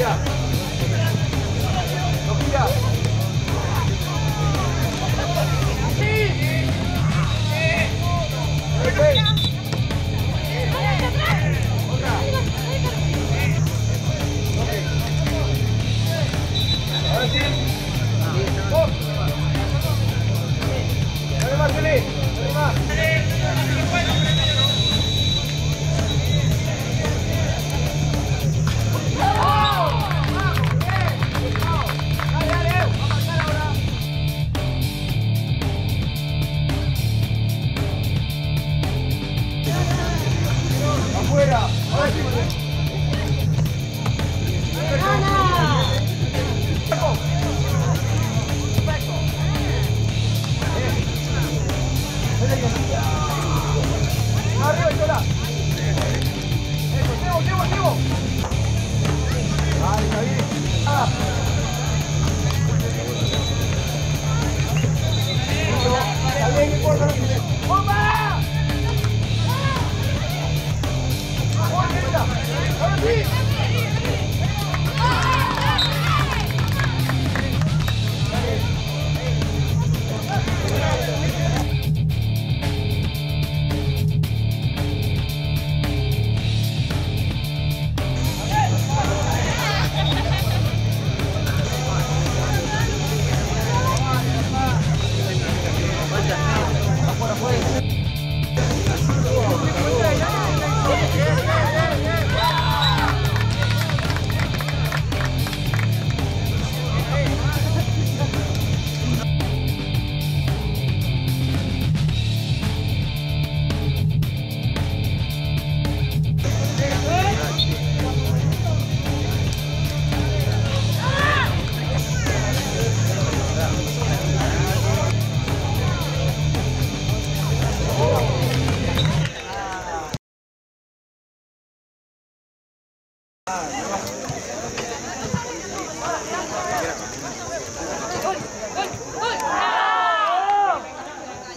Yeah. fuera. Ahora sí. Arriba, Chola. Eso, llevo, llevo, llevo. Ahí, ahí. Ah. Ah,